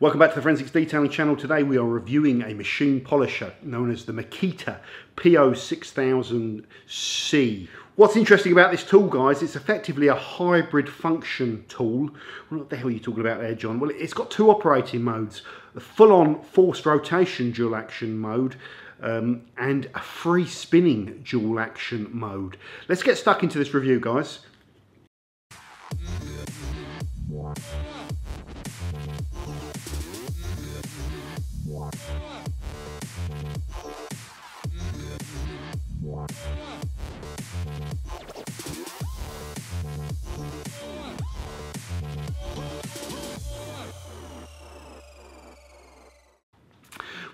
Welcome back to the Forensics Detailing channel. Today we are reviewing a machine polisher known as the Makita PO6000C. What's interesting about this tool guys, it's effectively a hybrid function tool. What the hell are you talking about there John? Well it's got two operating modes. A full-on forced rotation dual action mode um, and a free spinning dual action mode. Let's get stuck into this review guys.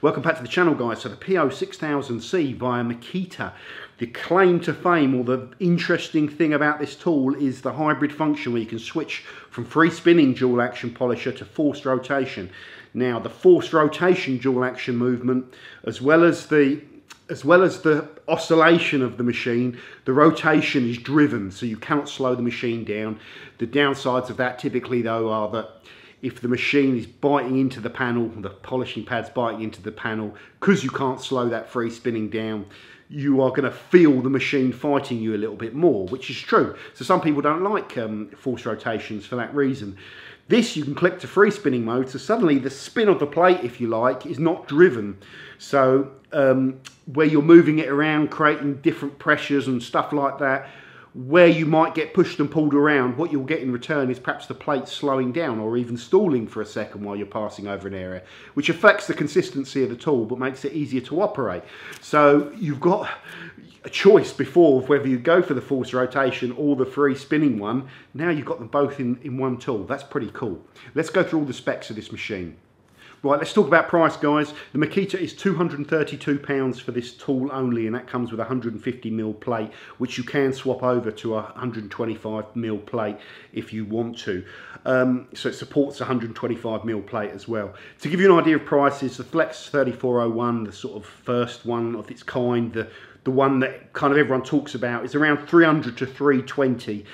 Welcome back to the channel guys. So the PO6000C via Makita. The claim to fame or the interesting thing about this tool is the hybrid function where you can switch from free spinning dual action polisher to forced rotation. Now the forced rotation dual action movement as well as the as well as the oscillation of the machine, the rotation is driven, so you cannot slow the machine down. The downsides of that typically though are that if the machine is biting into the panel, the polishing pad's biting into the panel, because you can't slow that free spinning down, you are going to feel the machine fighting you a little bit more, which is true. So some people don't like um, forced rotations for that reason. This you can click to free spinning mode, so suddenly the spin of the plate, if you like, is not driven. So um, where you're moving it around, creating different pressures and stuff like that, where you might get pushed and pulled around, what you'll get in return is perhaps the plate slowing down or even stalling for a second while you're passing over an area, which affects the consistency of the tool but makes it easier to operate. So you've got a choice before of whether you go for the forced rotation or the free spinning one. Now you've got them both in, in one tool. That's pretty cool. Let's go through all the specs of this machine. Right, let's talk about price, guys. The Makita is £232 for this tool only, and that comes with a 150mm plate, which you can swap over to a 125mm plate if you want to. Um, so it supports a 125mm plate as well. To give you an idea of prices, the Flex 3401, the sort of first one of its kind, the, the one that kind of everyone talks about, is around 300 to 320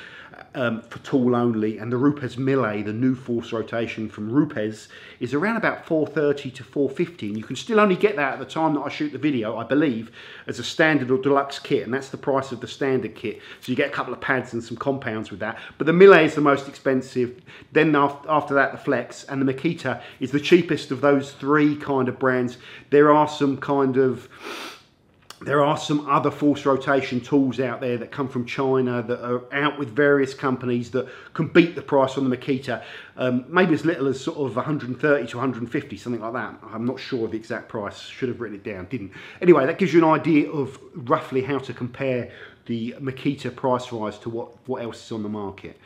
um, for tool only, and the Rupes Mille, the new force rotation from Rupes, is around about 430 to 450, and you can still only get that at the time that I shoot the video, I believe, as a standard or deluxe kit, and that's the price of the standard kit. So you get a couple of pads and some compounds with that, but the Mille is the most expensive. Then after that, the Flex, and the Makita is the cheapest of those three kind of brands. There are some kind of there are some other force rotation tools out there that come from China that are out with various companies that can beat the price on the Makita. Um, maybe as little as sort of 130 to 150, something like that. I'm not sure the exact price. Should have written it down, didn't. Anyway, that gives you an idea of roughly how to compare the Makita price rise to what, what else is on the market.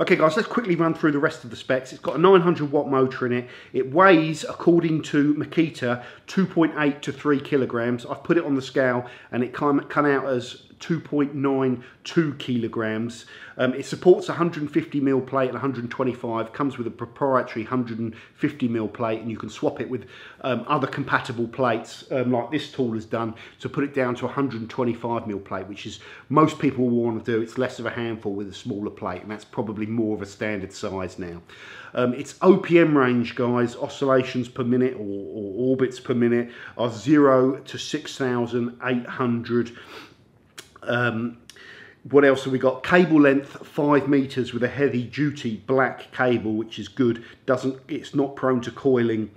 Okay guys, let's quickly run through the rest of the specs. It's got a 900 watt motor in it. It weighs, according to Makita, 2.8 to 3 kilograms. I've put it on the scale and it come, come out as 2.92 kilograms. Um, it supports 150 mil plate and 125, comes with a proprietary 150 mil plate and you can swap it with um, other compatible plates um, like this tool has done to put it down to 125 mil plate, which is most people want to do. It's less of a handful with a smaller plate and that's probably more of a standard size now. Um, its OPM range, guys, oscillations per minute or, or orbits per minute are 0 to 6,800 um, what else have we got? Cable length five meters with a heavy duty black cable, which is good. Doesn't it's not prone to coiling.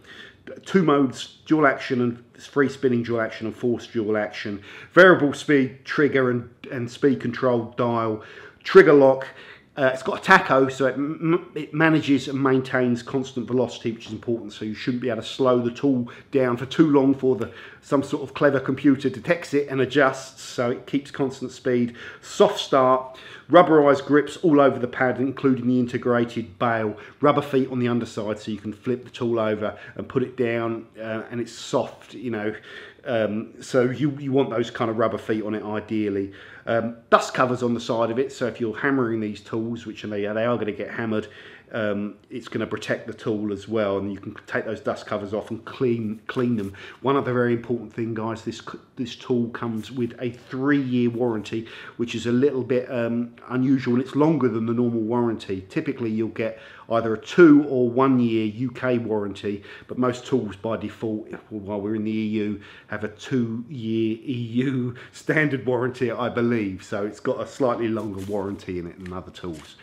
Two modes, dual action and free spinning dual action and forced dual action. Variable speed trigger and, and speed control dial. Trigger lock uh, it's got a tacho, so it, it, manages and maintains constant velocity, which is important. So you shouldn't be able to slow the tool down for too long for the some sort of clever computer detects it and adjusts, so it keeps constant speed. Soft start, rubberized grips all over the pad, including the integrated bail. Rubber feet on the underside, so you can flip the tool over and put it down, uh, and it's soft, you know. Um, so you, you want those kind of rubber feet on it ideally. Um, dust covers on the side of it, so if you're hammering these tools, which they, they are going to get hammered, um, it's going to protect the tool as well and you can take those dust covers off and clean clean them. One other very important thing guys this this tool comes with a three-year warranty which is a little bit um, unusual and it's longer than the normal warranty. Typically you'll get either a two or one year UK warranty but most tools by default while we're in the EU have a two year EU standard warranty I believe. So it's got a slightly longer warranty in it than other tools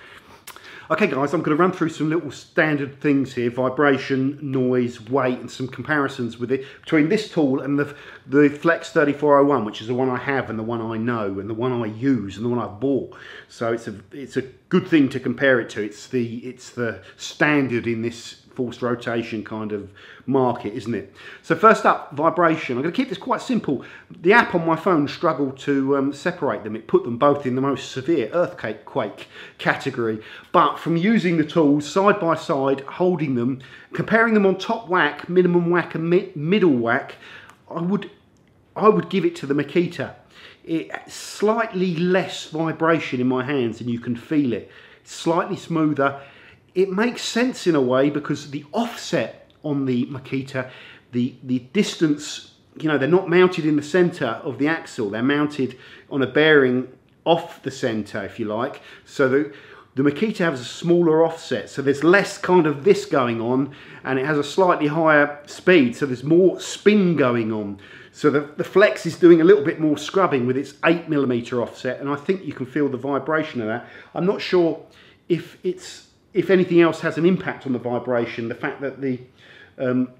Okay guys, I'm going to run through some little standard things here, vibration, noise, weight and some comparisons with it between this tool and the, the Flex 3401 which is the one I have and the one I know and the one I use and the one I've bought. So it's a, it's a good thing to compare it to. It's the, it's the standard in this forced rotation kind of market, isn't it? So first up, vibration. I'm going to keep this quite simple. The app on my phone struggled to um, separate them. It put them both in the most severe earthquake quake category. But from using the tools side by side, holding them, comparing them on top whack, minimum whack and mi middle whack, I would, I would give it to the Makita. It slightly less vibration in my hands and you can feel it. Slightly smoother it makes sense in a way because the offset on the Makita, the, the distance, you know, they're not mounted in the center of the axle. They're mounted on a bearing off the center, if you like. So the, the Makita has a smaller offset. So there's less kind of this going on and it has a slightly higher speed. So there's more spin going on. So the, the Flex is doing a little bit more scrubbing with its 8 millimeter offset and I think you can feel the vibration of that. I'm not sure if it's if anything else has an impact on the vibration, the fact that the um,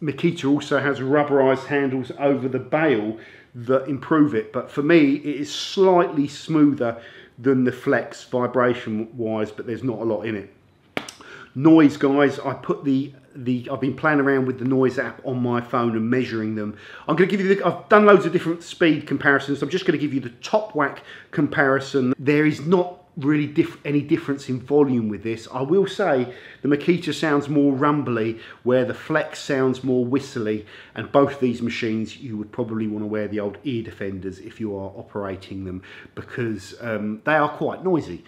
Makita also has rubberized handles over the bail that improve it. But for me, it is slightly smoother than the Flex vibration wise, but there's not a lot in it. Noise, guys, I put the the I've been playing around with the noise app on my phone and measuring them. I'm going to give you the, I've done loads of different speed comparisons. I'm just going to give you the top whack comparison. There is not really diff any difference in volume with this. I will say the Makita sounds more rumbly where the Flex sounds more whistly and both these machines you would probably want to wear the old ear defenders if you are operating them because um, they are quite noisy.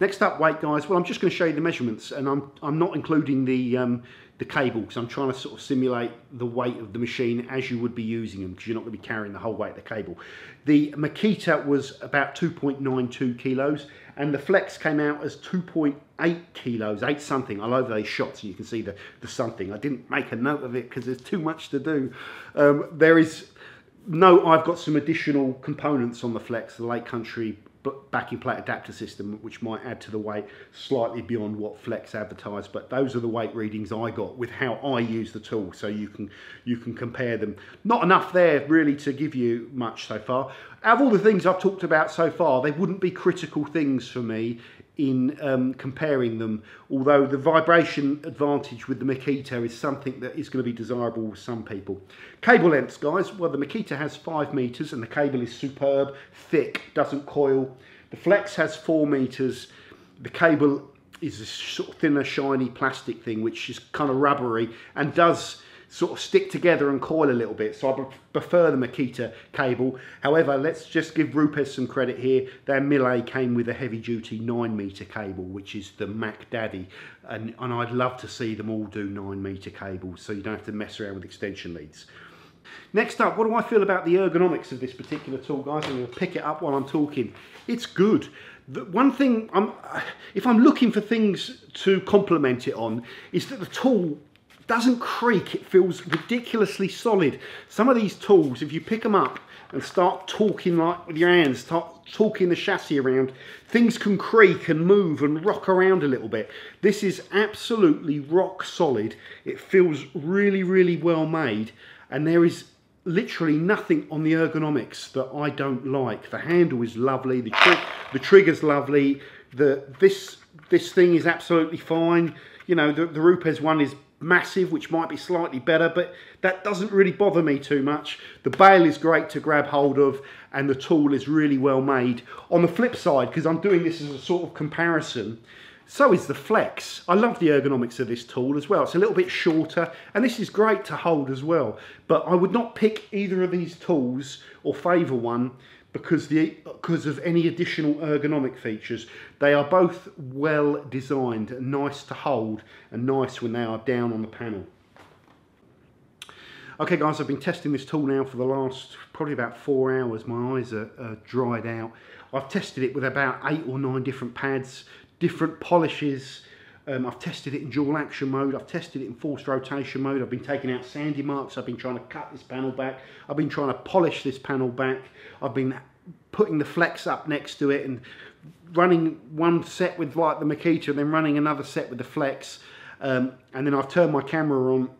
Next up, weight guys, well I'm just going to show you the measurements and I'm, I'm not including the, um, the cable because I'm trying to sort of simulate the weight of the machine as you would be using them because you're not going to be carrying the whole weight of the cable. The Makita was about 2.92 kilos and the Flex came out as 2.8 kilos, 8 something. I love those shots and you can see the, the something. I didn't make a note of it because there's too much to do. Um, there is no, I've got some additional components on the Flex, the Lake Country backing plate adapter system which might add to the weight slightly beyond what Flex advertised but those are the weight readings I got with how I use the tool so you can you can compare them. Not enough there really to give you much so far. Out of all the things I've talked about so far they wouldn't be critical things for me in um, comparing them, although the vibration advantage with the Makita is something that is going to be desirable with some people. Cable lengths, guys, well, the Makita has five meters and the cable is superb, thick, doesn't coil. The Flex has four meters. The cable is a sort of thinner, shiny plastic thing, which is kind of rubbery and does sort of stick together and coil a little bit. So I prefer the Makita cable. However, let's just give Rupes some credit here. Their Mille came with a heavy duty nine meter cable, which is the Mac Daddy. And, and I'd love to see them all do nine meter cables so you don't have to mess around with extension leads. Next up, what do I feel about the ergonomics of this particular tool, guys? I'm going to pick it up while I'm talking. It's good. The one thing, I'm, if I'm looking for things to complement it on, is that the tool doesn't creak, it feels ridiculously solid. Some of these tools, if you pick them up and start talking like with your hands, start talking the chassis around, things can creak and move and rock around a little bit. This is absolutely rock solid. It feels really, really well made and there is literally nothing on the ergonomics that I don't like. The handle is lovely, the, tri the trigger's lovely, the, this, this thing is absolutely fine. You know, the, the Rupes one is massive, which might be slightly better, but that doesn't really bother me too much. The bail is great to grab hold of, and the tool is really well made. On the flip side, because I'm doing this as a sort of comparison, so is the Flex. I love the ergonomics of this tool as well. It's a little bit shorter, and this is great to hold as well. But I would not pick either of these tools or favour one because the because of any additional ergonomic features. They are both well designed, nice to hold, and nice when they are down on the panel. Okay guys, I've been testing this tool now for the last probably about four hours. My eyes are, are dried out. I've tested it with about eight or nine different pads, different polishes, um, I've tested it in dual action mode, I've tested it in forced rotation mode, I've been taking out sandy marks, I've been trying to cut this panel back, I've been trying to polish this panel back, I've been putting the flex up next to it and running one set with like the Makita and then running another set with the flex. Um, and then I've turned my camera on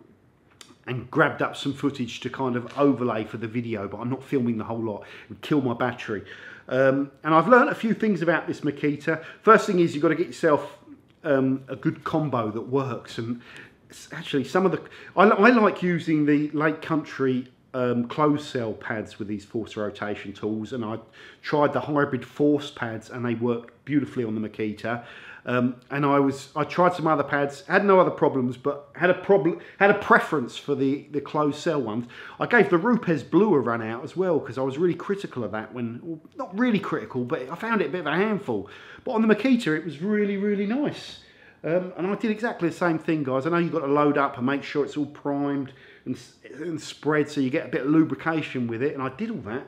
and grabbed up some footage to kind of overlay for the video but I'm not filming the whole lot, it would kill my battery. Um, and I've learned a few things about this Makita. First thing is you've got to get yourself um, a good combo that works. And actually, some of the I, I like using the Lake Country um, closed cell pads with these force rotation tools, and I tried the hybrid force pads, and they worked beautifully on the Makita. Um, and I was I tried some other pads, had no other problems, but had a problem had a preference for the the closed cell ones. I gave the Rupes Blue a run out as well because I was really critical of that when well, not really critical, but I found it a bit of a handful. But on the Makita, it was really really nice. Um, and I did exactly the same thing, guys. I know you've got to load up and make sure it's all primed and, and spread so you get a bit of lubrication with it. And I did all that,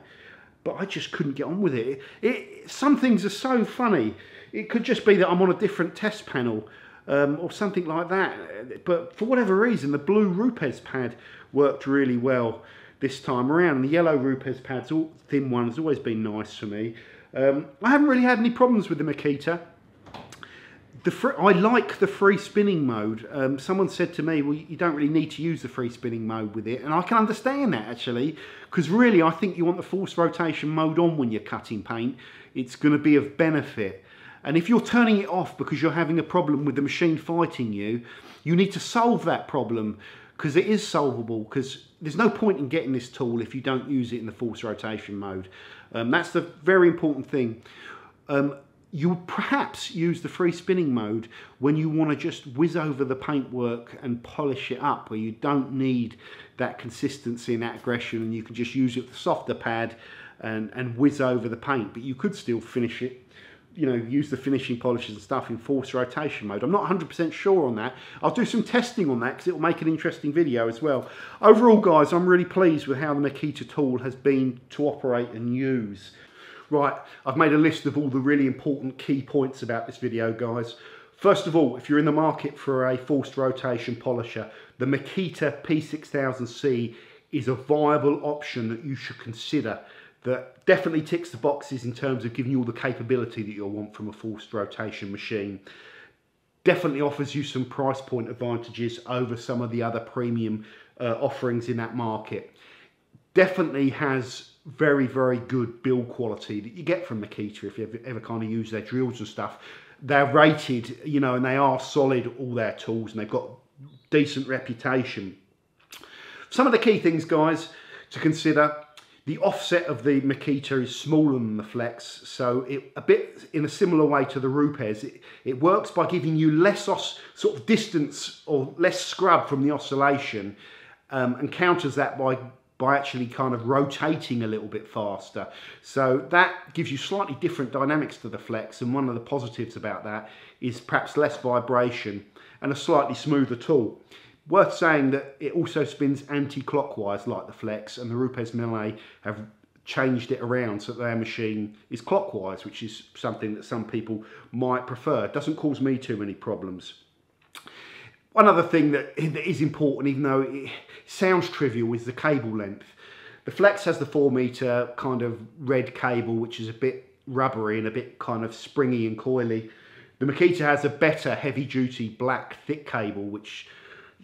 but I just couldn't get on with it. it, it some things are so funny. It could just be that I'm on a different test panel um, or something like that. But for whatever reason, the blue Rupes pad worked really well this time around. And the yellow Rupes pads, all thin one, has always been nice for me. Um, I haven't really had any problems with the Makita. The I like the free spinning mode. Um, someone said to me, well, you don't really need to use the free spinning mode with it. And I can understand that actually, because really I think you want the forced rotation mode on when you're cutting paint. It's going to be of benefit. And if you're turning it off because you're having a problem with the machine fighting you, you need to solve that problem because it is solvable because there's no point in getting this tool if you don't use it in the force rotation mode. Um, that's the very important thing. Um, you perhaps use the free spinning mode when you want to just whiz over the paintwork and polish it up where you don't need that consistency and that aggression and you can just use it with the softer pad and, and whiz over the paint but you could still finish it you know, use the finishing polishes and stuff in forced rotation mode. I'm not 100% sure on that. I'll do some testing on that because it'll make an interesting video as well. Overall, guys, I'm really pleased with how the Makita tool has been to operate and use. Right, I've made a list of all the really important key points about this video, guys. First of all, if you're in the market for a forced rotation polisher, the Makita P6000C is a viable option that you should consider that definitely ticks the boxes in terms of giving you all the capability that you'll want from a forced rotation machine. Definitely offers you some price point advantages over some of the other premium uh, offerings in that market. Definitely has very, very good build quality that you get from Makita if you ever, kind of use their drills and stuff. They're rated, you know, and they are solid, all their tools, and they've got decent reputation. Some of the key things, guys, to consider the offset of the Makita is smaller than the Flex, so it, a bit in a similar way to the Rupes, it, it works by giving you less os, sort of distance or less scrub from the oscillation um, and counters that by by actually kind of rotating a little bit faster. So that gives you slightly different dynamics to the Flex and one of the positives about that is perhaps less vibration and a slightly smoother tool. Worth saying that it also spins anti-clockwise like the Flex and the Rupes Mille have changed it around so that their machine is clockwise, which is something that some people might prefer. It doesn't cause me too many problems. One other thing that, that is important, even though it sounds trivial, is the cable length. The Flex has the four meter kind of red cable, which is a bit rubbery and a bit kind of springy and coily. The Makita has a better heavy duty black thick cable, which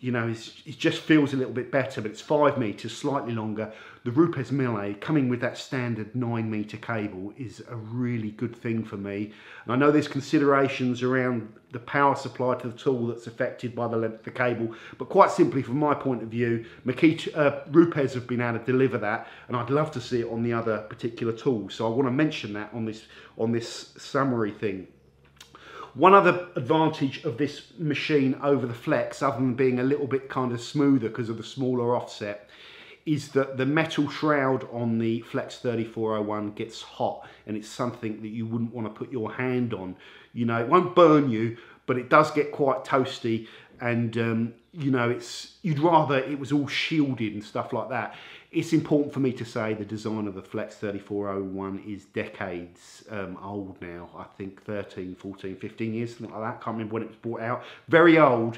you know, it just feels a little bit better, but it's five meters, slightly longer. The Rupes Mille coming with that standard nine meter cable is a really good thing for me. And I know there's considerations around the power supply to the tool that's affected by the length of the cable, but quite simply from my point of view, Makita, uh, Rupes have been able to deliver that, and I'd love to see it on the other particular tools. So I want to mention that on this on this summary thing. One other advantage of this machine over the Flex, other than being a little bit kind of smoother because of the smaller offset, is that the metal shroud on the Flex 3401 gets hot and it's something that you wouldn't want to put your hand on. You know, it won't burn you, but it does get quite toasty and um, you know, it's you'd rather it was all shielded and stuff like that. It's important for me to say the design of the Flex 3401 is decades um, old now. I think 13, 14, 15 years, something like that. Can't remember when it was brought out. Very old.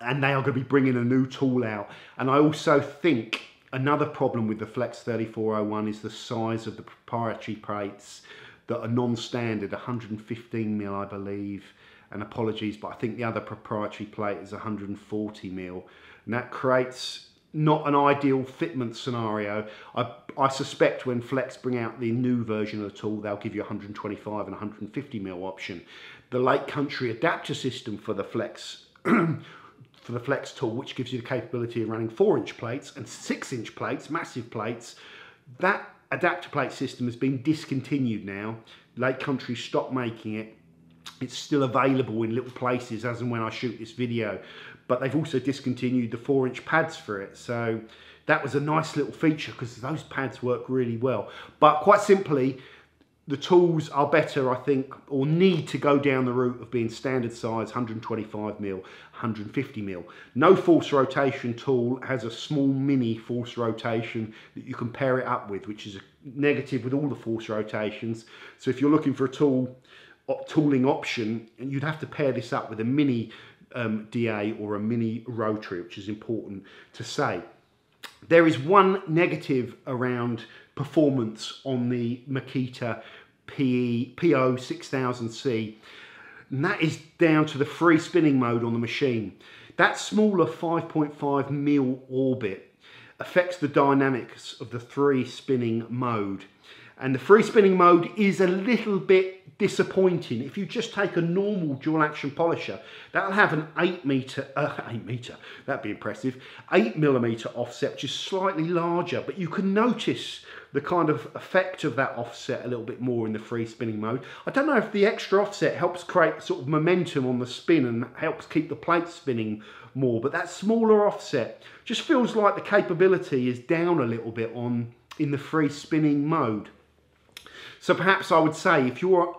And they are going to be bringing a new tool out. And I also think another problem with the Flex 3401 is the size of the proprietary plates that are non-standard, 115 mil, I believe. And apologies, but I think the other proprietary plate is 140 mil. And that creates not an ideal fitment scenario. I, I suspect when Flex bring out the new version of the tool, they'll give you 125 and 150 mil option. The Lake Country adapter system for the Flex for the Flex tool, which gives you the capability of running four inch plates and six inch plates, massive plates, that adapter plate system has been discontinued now. Lake Country stopped making it. It's still available in little places as and when I shoot this video, but they've also discontinued the four inch pads for it. So that was a nice little feature because those pads work really well. But quite simply, the tools are better, I think, or need to go down the route of being standard size 125 mil, 150 mil. No force rotation tool has a small mini force rotation that you can pair it up with, which is a negative with all the force rotations. So if you're looking for a tool tooling option, and you'd have to pair this up with a mini um, DA or a mini rotary, which is important to say. There is one negative around performance on the Makita PE, PO 6000C, and that is down to the free spinning mode on the machine. That smaller 5.5 mil orbit affects the dynamics of the three spinning mode. And the free spinning mode is a little bit disappointing. If you just take a normal dual action polisher, that'll have an eight meter, uh, eight meter, that'd be impressive, eight millimeter offset, just slightly larger, but you can notice the kind of effect of that offset a little bit more in the free spinning mode. I don't know if the extra offset helps create sort of momentum on the spin and helps keep the plate spinning more, but that smaller offset just feels like the capability is down a little bit on in the free spinning mode. So perhaps I would say if you're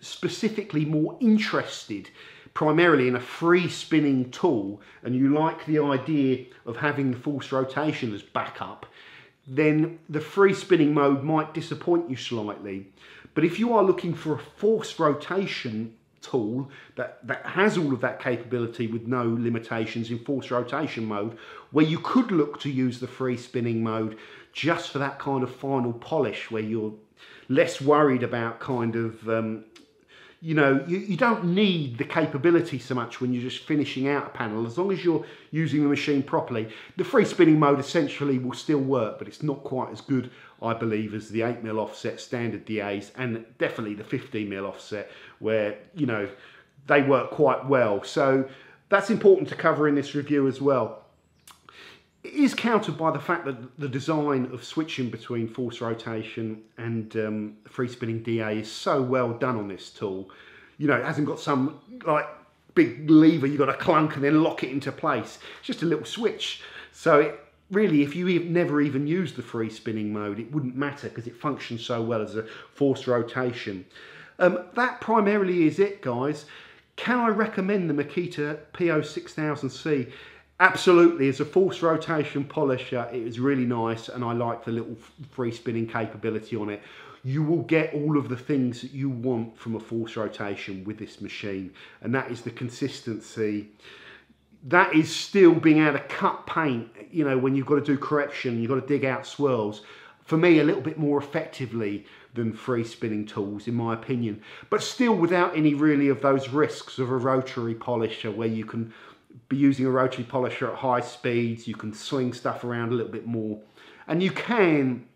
specifically more interested primarily in a free spinning tool and you like the idea of having the force rotation as backup, then the free spinning mode might disappoint you slightly. But if you are looking for a force rotation tool that, that has all of that capability with no limitations in force rotation mode, where you could look to use the free spinning mode just for that kind of final polish where you're less worried about kind of um, you know, you, you don't need the capability so much when you're just finishing out a panel. As long as you're using the machine properly, the free spinning mode essentially will still work, but it's not quite as good, I believe, as the 8mm offset standard DAs and definitely the 15mm offset where, you know, they work quite well. So that's important to cover in this review as well. Is countered by the fact that the design of switching between force rotation and um, free spinning DA is so well done on this tool. You know, it hasn't got some like big lever you've got to clunk and then lock it into place. It's just a little switch. So it, really, if you never even use the free spinning mode, it wouldn't matter because it functions so well as a force rotation. Um, that primarily is it, guys. Can I recommend the Makita PO6000C? Absolutely, as a force rotation polisher, it is really nice and I like the little free spinning capability on it. You will get all of the things that you want from a force rotation with this machine and that is the consistency. That is still being able to cut paint, you know, when you've got to do correction, you've got to dig out swirls. For me, a little bit more effectively than free spinning tools, in my opinion. But still without any really of those risks of a rotary polisher where you can be using a rotary polisher at high speeds. You can swing stuff around a little bit more. And you can,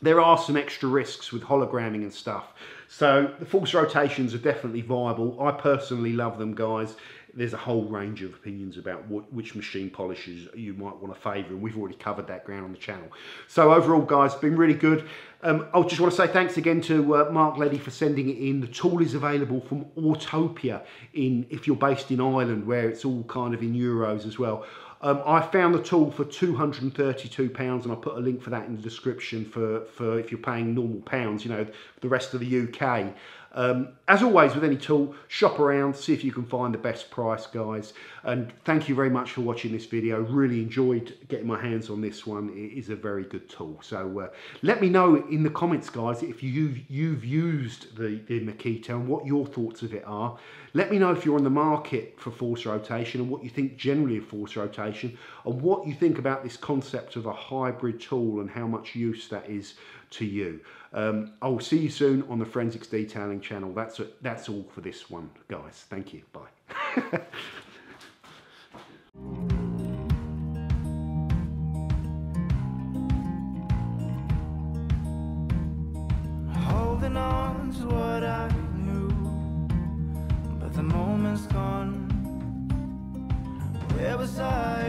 there are some extra risks with hologramming and stuff. So the force rotations are definitely viable. I personally love them, guys there's a whole range of opinions about what, which machine polishes you might want to favour and we've already covered that ground on the channel. So overall guys, been really good. Um, I just want to say thanks again to uh, Mark Leddy for sending it in. The tool is available from Autopia in if you're based in Ireland where it's all kind of in euros as well. Um, I found the tool for £232 and I'll put a link for that in the description for, for if you're paying normal pounds, you know, the rest of the UK. Um, as always with any tool, shop around, see if you can find the best price, guys. And thank you very much for watching this video. Really enjoyed getting my hands on this one. It is a very good tool. So uh, let me know in the comments, guys, if you've, you've used the, the Makita and what your thoughts of it are. Let me know if you're on the market for force rotation and what you think generally of force rotation and what you think about this concept of a hybrid tool and how much use that is to you. Um, I'll see you soon on the Forensics Detailing channel. That's, a, that's all for this one, guys. Thank you. Bye. Holding on to what I knew, but the moment's gone. Where was I?